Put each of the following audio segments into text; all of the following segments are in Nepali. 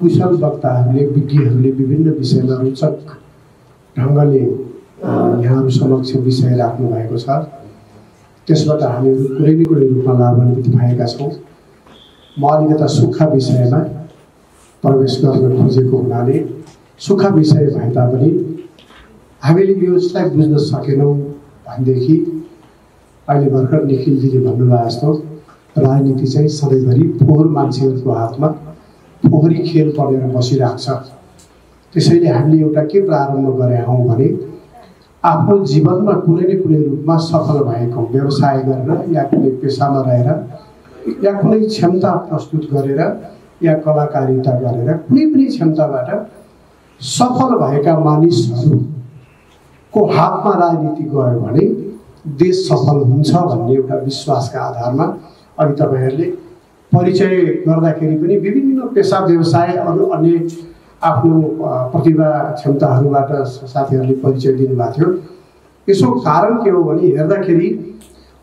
कुशल वक्ताहरूले विज्ञहरूले विभिन्न विषयमा रोचक ढङ्गले यहाँहरू समक्ष विषय राख्नु भएको छ त्यसबाट हामीहरू कुनै न कुनै रूपमा लाभान्वित भएका छौँ म अलिकता सुक्खा विषयमा प्रवेश गर्न खोजेको हुनाले सुक्खा विषय भए तापनि हामीले यसलाई बुझ्न सकेनौँ भनेदेखि अहिले भर्खर निखिलजीले भन्नुभयो जस्तो राजनीति चाहिँ सधैँभरि फोहोर मान्छेहरूको हातमा फोहोरी खेल पढेर बसिरहेको छ। त्यसैले हामीले एउटा के प्रारम्भ गरे हौँ भने आफ्नो जीवनमा कुनै न कुनै रूपमा सफल भएको व्यवसाय गरेर या कुनै पेसामा रहेर या कुनै क्षमता प्रस्तुत गरेर या कलाकारिता गरेर कुनै पनि क्षमताबाट सफल भएका मानिसहरूको हातमा राजनीति गयो भने देश सफल हुन्छ भन्ने एउटा विश्वासका आधारमा अनि तपाईँहरूले परिचय गर्दाखेरि पनि विभिन्न पेसा व्यवसाय अरू अन्य आफ्नो प्रतिभा क्षमताहरूबाट साथीहरूले परिचय दिनुभएको थियो। यसो कारण के हो भने हेर्दाखेरि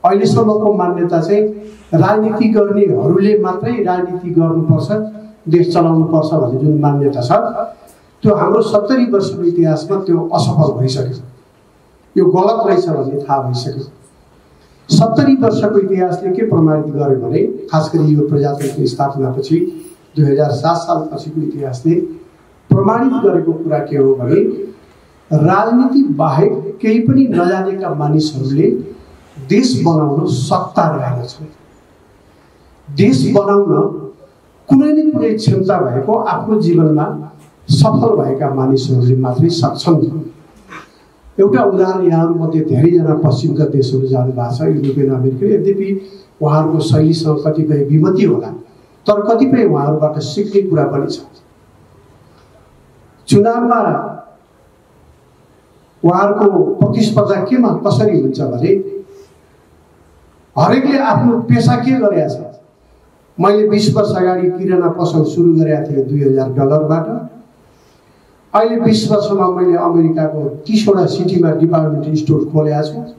अहिलेसम्मको मान्यता चाहिँ राजनीति गर्नेहरूले मात्रै राजनीति गर्नुपर्छ देश चलाउनुपर्छ भन्ने जुन मान्यता छ त्यो हाम्रो सत्तरी वर्षको इतिहासमा त्यो असफल भइसक्यो। यो गलत रहेछ भन्ने थाहा भइसक्यो। सत्तरी वर्षको इतिहासले के प्रमाणित गर्यो भने खास गरी यो प्रजातन्त्र स्थापनापछि दुई हजार सात सालपछिको इतिहासले प्रमाणित गरेको कुरा के हो भने राजनीति बाहेक केही पनि नजानेका मानिसहरूले देश बनाउन सत्ता छन्। देश बनाउन कुनै न कुनै क्षमता भएको आफ्नो जीवनमा सफल भएका मानिसहरूले मात्रै सक्छन्। एउटा उदाहरण यहाँहरूमध्ये धेरैजना पश्चिमका देशहरू जानु भएको छ युरोपियन अमेरिका यद्यपि उहाँहरूको शैलीसँग कतिपय विमति होला तर कतिपय उहाँहरूबाट सिक्ने कुरा पनि छ। चुनावमा उहाँहरूको प्रतिस्पर्धा केमा कसरी हुन्छ भने हरेकले आफ्नो पेसा के गरेका छ मैले बिस वर्ष अगाडि किराना पसल सुरु गरेका थिएँ दुई हजार डलरबाट। अहिले बिस वर्षमा मैले अमेरिकाको तिसवटा सिटीमा डिपार्टमेन्ट स्टोर खोलेको छु।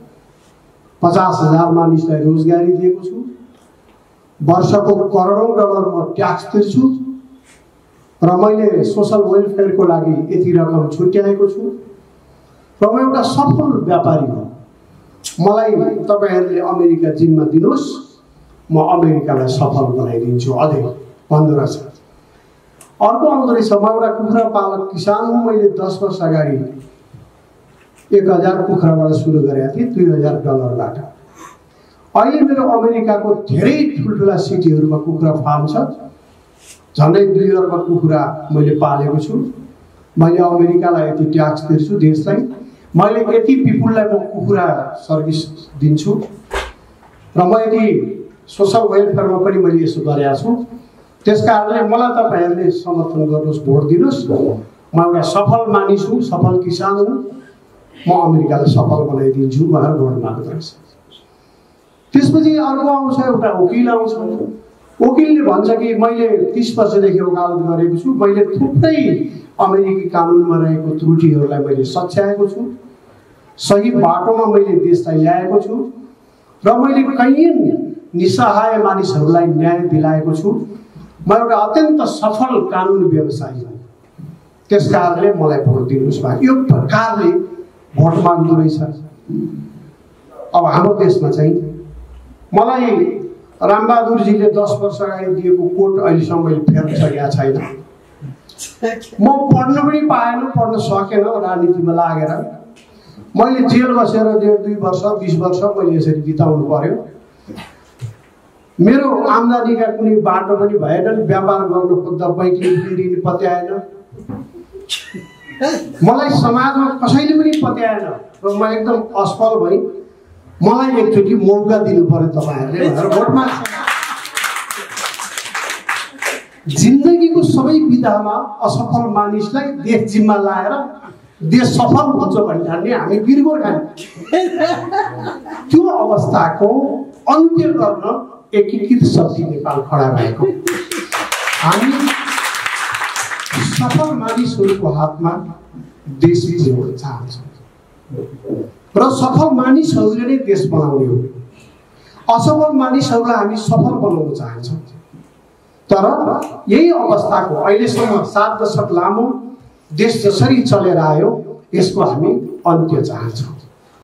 पचास हजार मानिसलाई रोजगारी दिएको छु। वर्षको करोडौँ डलर म ट्याक्स तिर्छु। र मैले सोसल वेलफेयरको लागि यति रकम छुट्याएको छु। र म एउटा सफल व्यापारी हो। मलाई तपाईँहरूले अमेरिका जिम्मा दिनुहोस्। म अमेरिकालाई सफल बनाइदिन्छु। अझै भन्दो रहेछ अर्को आउँदो रहेछ म एउटा कुखुरा पालक किसान हुँ मैले दस वर्ष अगाडि एक हजार कुखुराबाट सुरु गरेको थिएँ दुई हजार डलरबाट। अहिले मेरो अमेरिकाको धेरै ठुल्ठुला सिटीहरूमा कुखुरा फार्म छ। झन्डै दुई अर्ब कुखुरा मैले पालेको छु। मैले अमेरिकालाई यति ट्याक्स तिर्छु देशलाई। मैले यति पिपुललाई म कुखुरा सर्भिस दिन्छु। र म यदि सोसल वेलफेयरमा पनि मैले यसो गरेका छु। त्यस कारणले मलाई तपाईँहरूले समर्थन गर्नुहोस् भोट दिनुहोस्। म एउटा सफल मानिस हुँ सफल किसान हुँ। म अमेरिकालाई सफल बनाइदिन्छु भनेर भोट माग्दो रहेछ। त्यसपछि अर्को आउँछ एउटा वकिल आउँछ। वकिलले भन्छ कि मैले तिस वर्षदेखि वकालत गरेको छु मैले थुप्रै अमेरिकी कानुनमा रहेको त्रुटिहरूलाई मैले सच्याएको छु। सही बाटोमा मैले देशलाई ल्याएको छु। र मैले कैयन निसहाय मानिसहरूलाई न्याय दिलाएको छु। म एउटा अत्यन्त सफल कानुनी व्यवसायी हुँ त्यस कारणले मलाई भोट दिनुहोस् भयो यो प्रकारले भोट माग्दो रहेछ। अब हाम्रो देशमा चाहिँ मलाई रामबहादुरजीले दस वर्ष अगाडि दिएको कोट अहिलेसम्म मैले फेर्न सकेका छैन। म पढ्न पनि पाएन पढ्न सकेन राजनीतिमा लागेर। मैले जेल बसेर डेढ दुई वर्ष बिस वर्ष मैले यसरी बिताउनु पर्यो। मेरो आम्दानीका कुनै बाटो पनि भएन व्यापार गर्नु खोज्दा बैङ्कले ऋण पत्याएन। मलाई समाजमा कसैले पनि पत्याएन र म एकदम असफल भएँ मलाई एकचोटि मौका दिनु पर्यो तपाईँहरूले भनेर भोटमा जिन्दगीको सबै विधामा असफल मानिसलाई देश जिम्मा लाएर देश सफल हुन्छ भन्ने ठान्ने हामी वीरगोर्खा त्यो अवस्थाको अन्त्य गर्न एकीकृत शक्ति नेपाल खडा भएको हामी सफल मानिसहरूको हातमा देश ल्याउन चाहन्छौँ। र सफल मानिसहरूले नै देश बनाउने हो। असफल मानिसहरूलाई हामी सफल बनाउन चाहन्छौँ। तर यही अवस्थाको अहिलेसम्म सात दशक लामो देश जसरी चलेर आयो यसको हामी अन्त्य चाहन्छौँ।